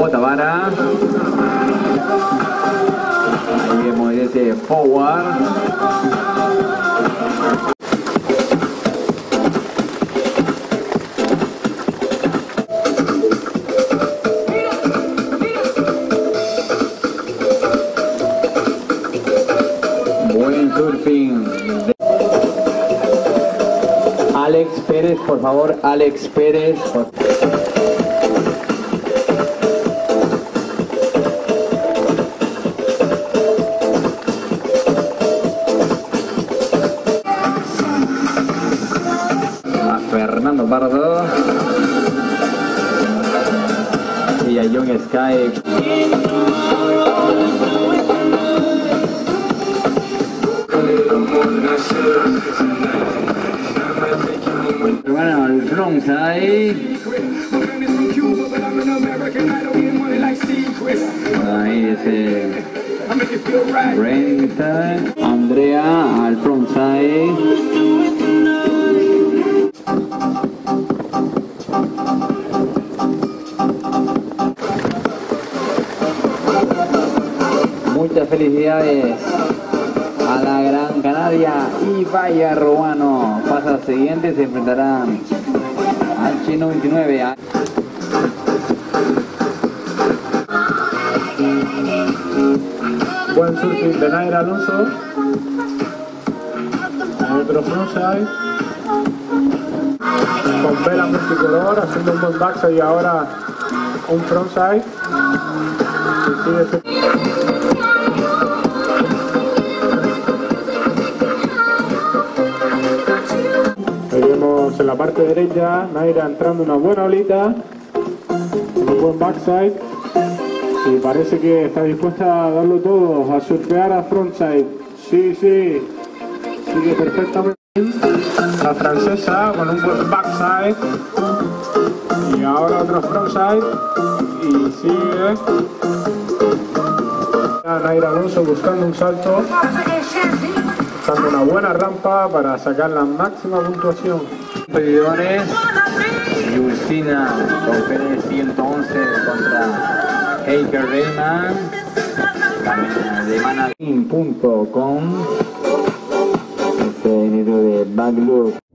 Botavara. Ahí vemos ese forward. Buen surfing. Alex Pérez, por favor, Alex Pérez. Fernando Pardo. Y a John Sky. Bueno, el frontside. Ahí ese Brenta, Andrea al. Muchas felicidades a la Gran Canaria y Vaya Ruano. Pasa al siguiente, se enfrentarán al Chino 29. a- Buen surfing de Nair Alonso. Otro frontside. Con vela multicolor, haciendo un buen backside y ahora un frontside. Parte derecha, Naira entrando una buena olita, un buen backside. Sí, parece que está dispuesta a darlo todo, a surfear a frontside. Sí, sí, sigue perfectamente. La francesa con un buen backside. Y ahora otro frontside. Y sigue. Naira Alonso buscando un salto, buscando una buena rampa para sacar la máxima puntuación. Competidores, Justina con Pérez 111 contra Heiker también alemana.com, este dinero de Backloop.